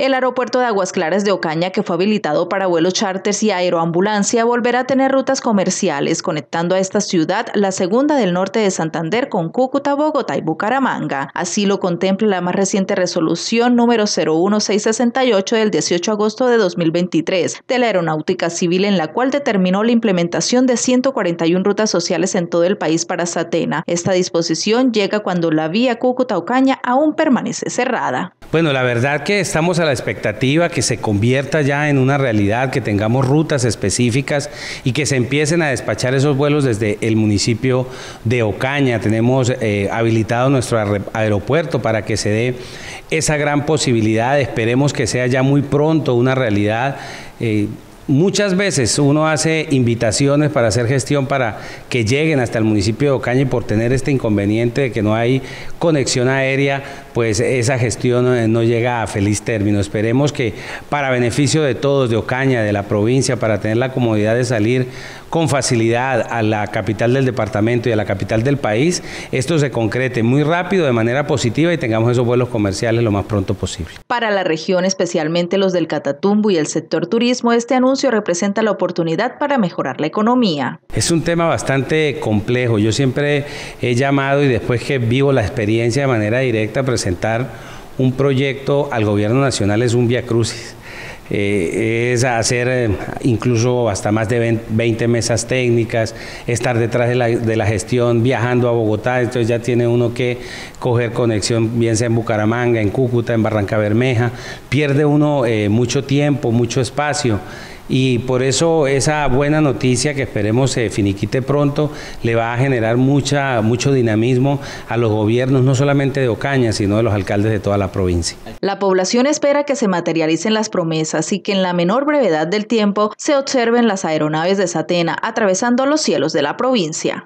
El aeropuerto de Aguas Claras de Ocaña, que fue habilitado para vuelos charters y aeroambulancia, volverá a tener rutas comerciales conectando a esta ciudad, la segunda del norte de Santander, con Cúcuta, Bogotá y Bucaramanga. Así lo contempla la más reciente resolución número 01668 del 18 de agosto de 2023 de la Aeronáutica Civil, en la cual determinó la implementación de 141 rutas sociales en todo el país para Satena. Esta disposición llega cuando la vía Cúcuta-Ocaña aún permanece cerrada. Bueno, la verdad que estamos a la expectativa que se convierta ya en una realidad, que tengamos rutas específicas y que se empiecen a despachar esos vuelos desde el municipio de Ocaña. Tenemos eh, habilitado nuestro aeropuerto para que se dé esa gran posibilidad. Esperemos que sea ya muy pronto una realidad. Eh, Muchas veces uno hace invitaciones para hacer gestión para que lleguen hasta el municipio de Ocaña y por tener este inconveniente de que no hay conexión aérea, pues esa gestión eh, no llega a feliz término. Esperemos que para beneficio de todos, de Ocaña, de la provincia, para tener la comodidad de salir con facilidad a la capital del departamento y a la capital del país, esto se concrete muy rápido, de manera positiva y tengamos esos vuelos comerciales lo más pronto posible. Para la región, especialmente los del Catatumbo y el sector turismo, este anuncio representa la oportunidad para mejorar la economía. Es un tema bastante complejo. Yo siempre he llamado y después que vivo la experiencia de manera directa, presentar un proyecto al gobierno nacional es un vía crucis. Eh, es hacer eh, incluso hasta más de 20 mesas técnicas, estar detrás de la, de la, gestión, viajando a Bogotá, entonces ya tiene uno que coger conexión, bien sea en Bucaramanga, en Cúcuta, en Barranca Bermeja, pierde uno eh, mucho tiempo, mucho espacio y por eso esa buena noticia que esperemos se finiquite pronto le va a generar mucha, mucho dinamismo a los gobiernos, no solamente de Ocaña, sino de los alcaldes de toda la provincia. La población espera que se materialicen las promesas y que en la menor brevedad del tiempo se observen las aeronaves de Satena atravesando los cielos de la provincia.